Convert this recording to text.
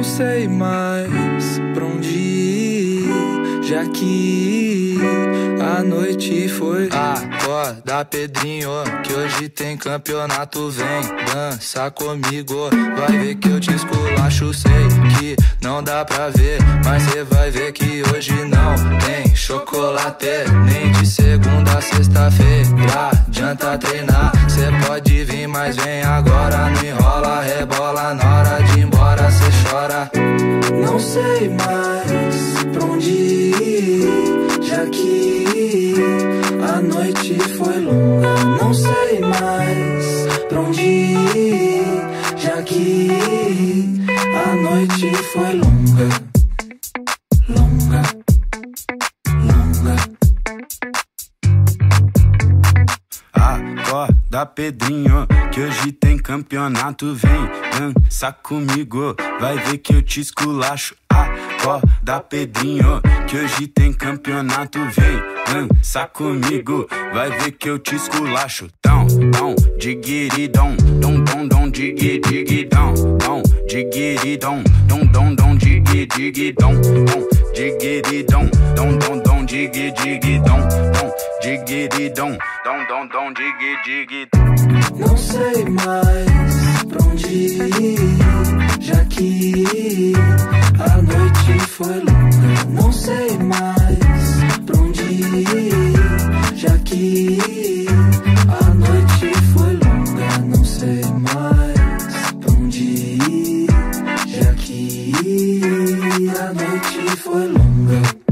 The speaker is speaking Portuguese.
Não sei mais pra onde ir, já que a noite foi. Acorda, Pedrinho, que hoje tem campeonato. Vem dança comigo, vai ver que eu te esculacho. Sei que não dá pra ver, mas cê vai ver que hoje não tem chocolate. Nem de segunda a sexta-feira, adianta treinar. Cê pode vir, mas vem agora. Não enrola, rebola na hora de chora. Não sei mais pra onde ir, já que a noite foi longa. Não sei mais pra onde ir, já que a noite foi longa. Longa, longa. Acorda, Pedrinho, que hoje tem campeonato. Vem dança comigo, vai ver que eu te esculacho. Acorda, Pedrinho, que hoje tem campeonato. Vem dança comigo, vai ver que eu te esculacho. Dão, dão, diguiridão, dom, dom, dom, digui, digidão, dom, diguiridão, dom, dom, dom, digui, digidão, dom, diguiridão, dom, dom, dom, digui, digidão, dom, diguiridão, dom, dom, dom, digui, digidão. Não sei mais pra onde ir, já que a noite foi longa. Não sei mais pra onde ir, já que a noite foi longa. Não sei mais pra onde ir, já que a noite foi longa.